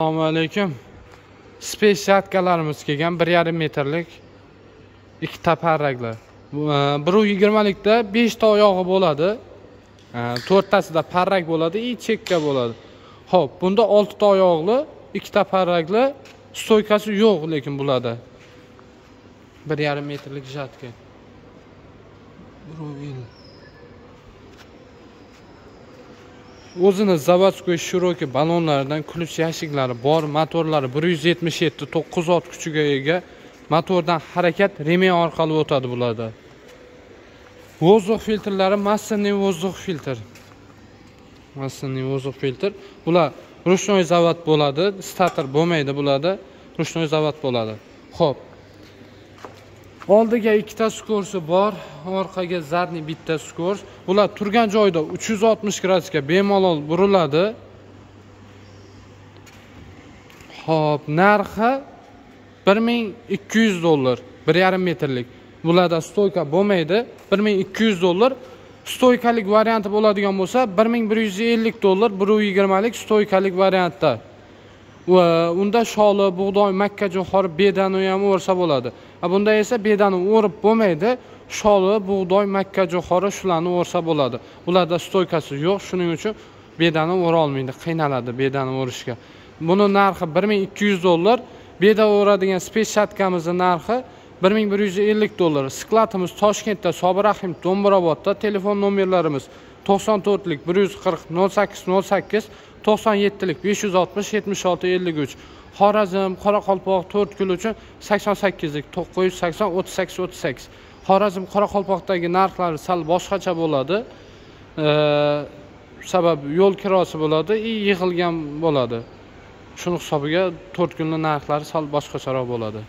assalomu alaykum. Space shatkalarimiz kelgan bir yarim metrlik ikkita parrakli Bu, e, likda yigirmalikda beshta oyog'i bo'ladi. E, to'rttasida parrak bo'ladi и chekka bo'ladi. Ho'p bunda oltita oyoqli ikkita parrakli stoykasi yo'q lekin bularda. Bir yarim metrlik jatka o'zini заводской shiroki ballonlaridan ключ yashiklari bor motorlari bir yuz yetmish yetti to'qqiz ot kuchiga ega motordan harakat remen orqali o'tadi bularda. Voздух filtrlari массивный voздух filtr. Массивный voздух filtr. Bular ruchnoy zavod bo'ladi stator bo'lmaydi bularda ruchnoy zavod bo'ladi. Ho'p oldiga ikkita skorsi bor orqaga zadniy bitta skors. Bular turgan joyda uch yuz oltmish gradusga bemalol buriladi. Ho'p narxi bir ming ikki yuz dollar bir yarim metrlik. Bularda stoyka bo'lmaydi bir ming ikki yuz dollar. Stoykalik varianti bo'ladigan bo'lsa bir ming bir yuz ellik dollar 120 lik stoykalik variantda. Va unda sholi bug'doy makka jo'xori bedani ham o'rsa bo'ladi. A bunda esa bedani o'rib bo'lmaydi sholi bug'doy makka jo'xori shularni o'rsa bo'ladi. Ularda stoykasi yo'q shuning uchun bedani o'rolmaydi qiynaladi bedani o'rishga. Buni narxi bir ming ikki yuz dollar beda o'radigan space narxi bir ming bir yuz ellik dollar. Skladimiz toshkentda sobir rahim do'mbrobodda telefon nomerlarimiz to'qson to'rtlik bir yuz qirq nol sakkiz nol sakkiz to'qson yettilik besh yuz oltmish yetmish olti ellik uch. Xorazm qoraqalpoq to'rt kun uchun sakson sakkizlik to'qqiz yuz sakson o'ttiz sakkiz o'ttiz sakkiz. Xorazm qoraqalpoqdagi narxlari sal boshqacha bo'ladi. Sababi yo'l kirosi bo'ladi и yig'ilgan bo'ladi. Shuni hisobiga to'rt kunni narxlari sal boshqacharoq bo'ladi.